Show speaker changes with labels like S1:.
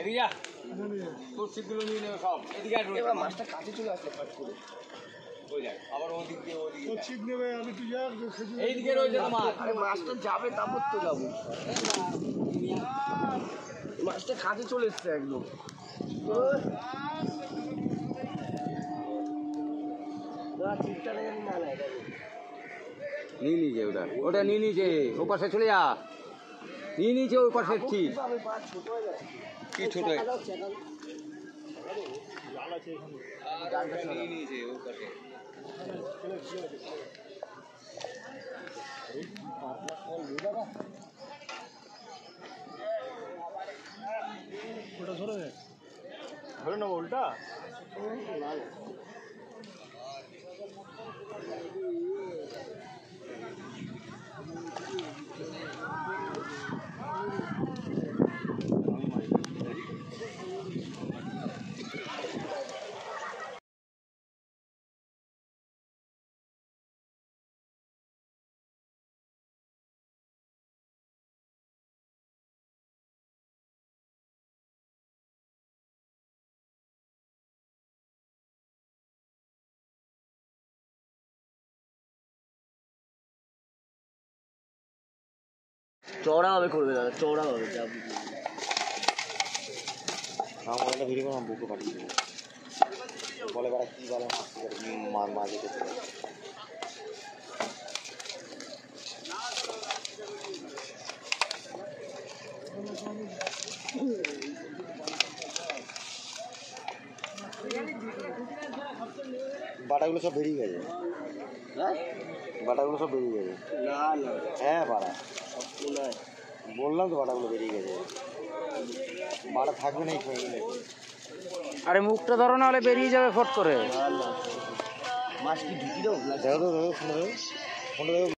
S1: এদিকে তোর সিটগুলো নিয়ে নেবে সব। এদিকে
S2: এবার মাছটা কাছে চলে আসলে ফাট করে।
S1: আবার ওদিক দিয়ে ওদিকে যা।
S3: নেবে আমি তুই যা
S1: এইদিকে রয়েছে তোমার।
S2: আরে মাছটা যাবে তারপর তো যাব। মাছটা কাছে চলে এসছে একদম। না। জানি না না এটা
S1: নিয়ে নিয়েছে ওটা ওটা নিয়ে নিয়েছে ও পাশে চলে যা। নিয়ে নিয়েছে ওই পাশে ঠিক। কি ছোট। নিয়ে
S3: ওটা ধরে ধরে নেব উল্টা?
S2: চওড়া ভাবে করবে দাদা চওড়া ভাবে চাপ
S4: আমার একটা ভিডিও করলাম বুকে পাঠিয়ে দেবো। বলে বেড়া কী বলে মাছ মাছ বাটাগুলো সব বেরিয়ে গেছে।
S2: হ্যাঁ?
S4: বাটাগুলো সব বেরিয়ে গেছে।
S2: না না।
S4: হ্যাঁ বাড়া।
S2: হয়
S4: বললাম তো বাটাগুলো বেরিয়ে গেছে। বাটা থাকবে না
S1: আরে মুখটা ধরো না হলে বেরিয়ে যাবে ফট করে।
S2: মাছ কি ঢুকি দেবো
S4: দেখো দেখো। ফোনটা দেখো।